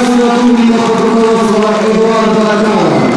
Assinatura da Procuradora Eduardo Lacana.